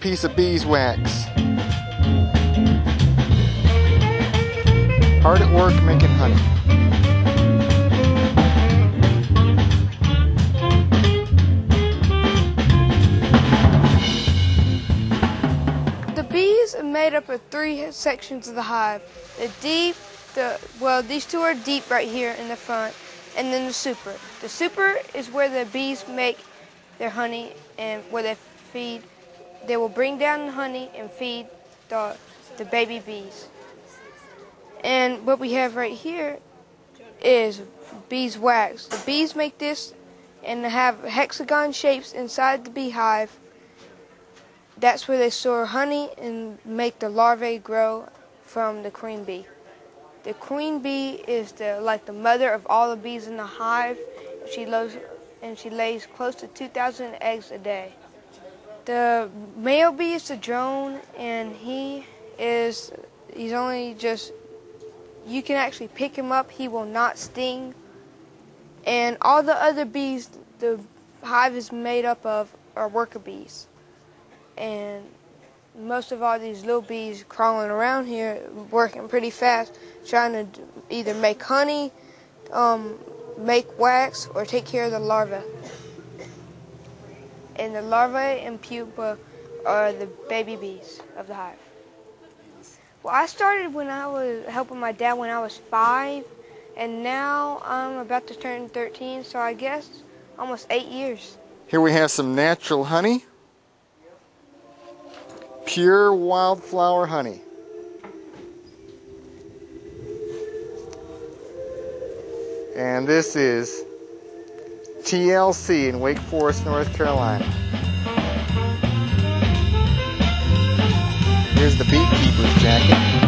piece of beeswax. Hard at work making honey. The bees are made up of three sections of the hive. The deep, the well, these two are deep right here in the front, and then the super. The super is where the bees make their honey and where they feed. They will bring down the honey and feed the the baby bees. And what we have right here is beeswax. The bees make this and have hexagon shapes inside the beehive. That's where they store honey and make the larvae grow from the queen bee. The queen bee is the like the mother of all the bees in the hive. She lays and she lays close to 2,000 eggs a day. The male bee is the drone, and he is he's only just you can actually pick him up. He will not sting. And all the other bees the hive is made up of are worker bees. And most of all these little bees crawling around here working pretty fast trying to either make honey, um, make wax, or take care of the larvae. And the larvae and pupa are the baby bees of the hive. Well, I started when I was helping my dad when I was five, and now I'm about to turn 13, so I guess almost eight years. Here we have some natural honey. Pure wildflower honey. And this is TLC in Wake Forest, North Carolina. Here's the beekeeper's jacket.